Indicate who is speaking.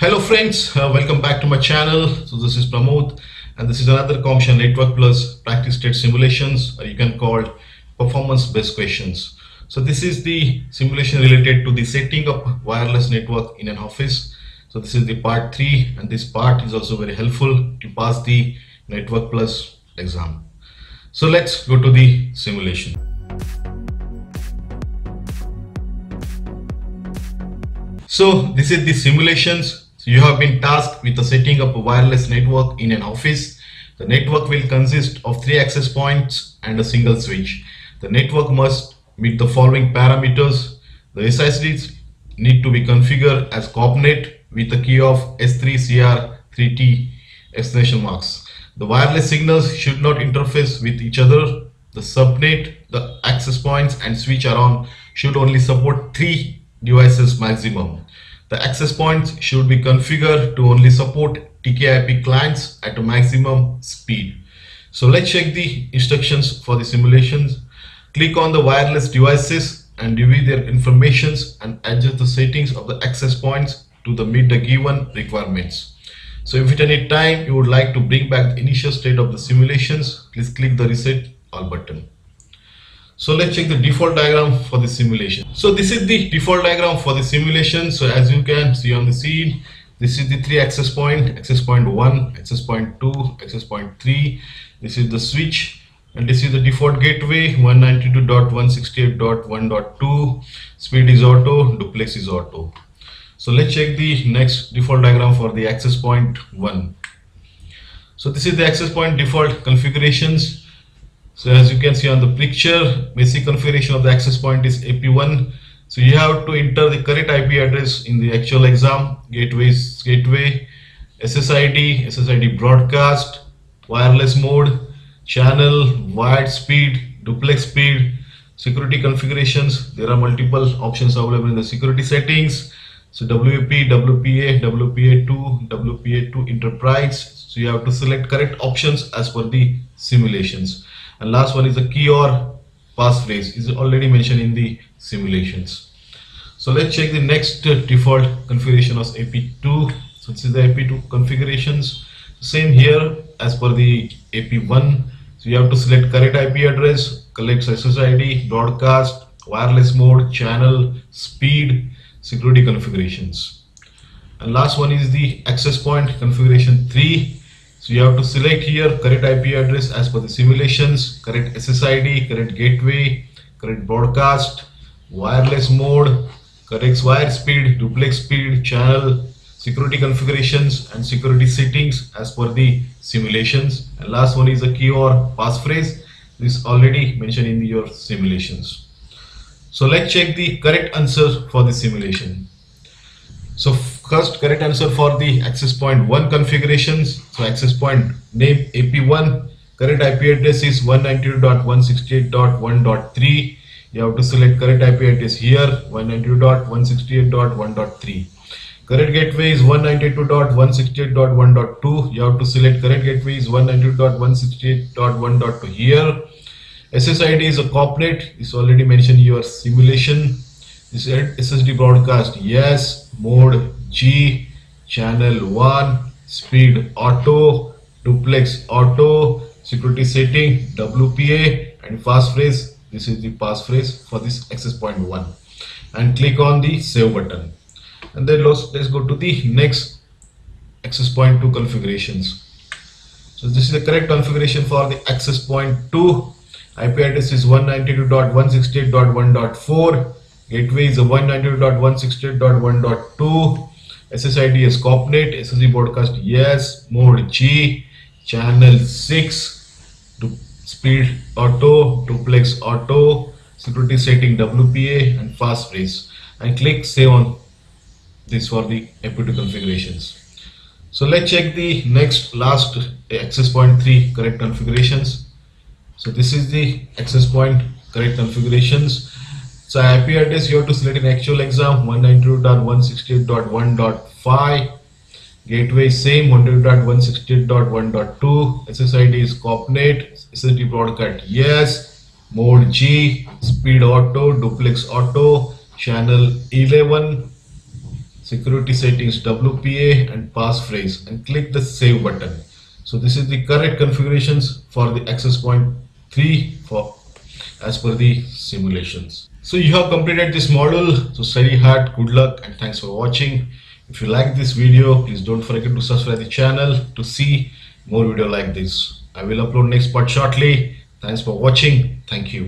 Speaker 1: Hello friends, uh, welcome back to my channel. So this is Pramod and this is another CompTIA Network Plus practice state simulations or you can call it performance based questions. So this is the simulation related to the setting up wireless network in an office. So this is the part 3 and this part is also very helpful to pass the Network Plus exam. So let's go to the simulation. So this is the simulations. You have been tasked with the setting up a wireless network in an office. The network will consist of three access points and a single switch. The network must meet the following parameters. The SSIDs need to be configured as COPNET with a key of S3CR3T exclamation marks. The wireless signals should not interface with each other. The subnet, the access points and switch around should only support three devices maximum. The access points should be configured to only support TKIP clients at a maximum speed. So let's check the instructions for the simulations. Click on the wireless devices and review their informations and adjust the settings of the access points to the meet the given requirements. So if at any time you would like to bring back the initial state of the simulations, please click the reset all button. So let's check the default diagram for the simulation. So this is the default diagram for the simulation. So as you can see on the scene, this is the three access point, access point 1, access point 2, access point 3. This is the switch and this is the default gateway 192.168.1.2. Speed is auto, duplex is auto. So let's check the next default diagram for the access point 1. So this is the access point default configurations. So as you can see on the picture, basic configuration of the access point is AP1. So you have to enter the correct IP address in the actual exam, gateways, gateway, SSID, SSID broadcast, wireless mode, channel, wide speed, duplex speed, security configurations. There are multiple options available in the security settings. So WP, WPA, WPA2, WPA2 enterprise. So you have to select correct options as per the simulations. And last one is the key or passphrase is already mentioned in the simulations. So let's check the next uh, default configuration of AP2. So this is the AP2 configurations. Same here as per the AP1. So you have to select correct IP address, collect SSID, broadcast, wireless mode, channel, speed, security configurations. And last one is the access point configuration 3. So you have to select here correct IP address as per the simulations, correct SSID, correct gateway, correct broadcast, wireless mode, correct wire speed, duplex speed, channel, security configurations and security settings as per the simulations. And last one is the key or passphrase. This already mentioned in your simulations. So let's check the correct answer for the simulation. So first correct answer for the access point 1 configurations. So access point name AP1, correct IP address is 192.168.1.3. You have to select correct IP address here 192.168.1.3. Correct gateway is 192.168.1.2. You have to select correct gateway is 192.168.1.2 here. SSID is a corporate. It's already mentioned your simulation. Is SSD broadcast. Yes. Mode G. Channel 1. Speed auto. Duplex auto. Security setting WPA and passphrase. This is the passphrase for this access point 1. And click on the save button. And then let's, go to the next access point 2 configurations. So this is the correct configuration for the access point 2 IP address is 192.168.1.4. Gateway is 192.168.1.2. SSID is COPNET. Broadcast yes. Mode G. Channel 6. Speed auto. Duplex auto. Security setting WPA and fast passphrase. And click save on this for the AP2 configurations. So let's check the next last access point 3 correct configurations. So this is the access point correct configurations. So IP address you have to select in actual exam 192.168.1.5. Gateway same 192.168.1.2. SSID is COPNET. SSD broadcast yes. Mode G. Speed auto. Duplex auto. Channel 11. security settings WPA and passphrase and click the save button. So this is the correct configurations for the access point 3 for as per the simulations. So you have completed this model. So study hard, good luck and thanks for watching. If you like this video, please don't forget to subscribe the channel to see more video like this. I will upload next part shortly. Thanks for watching. Thank you.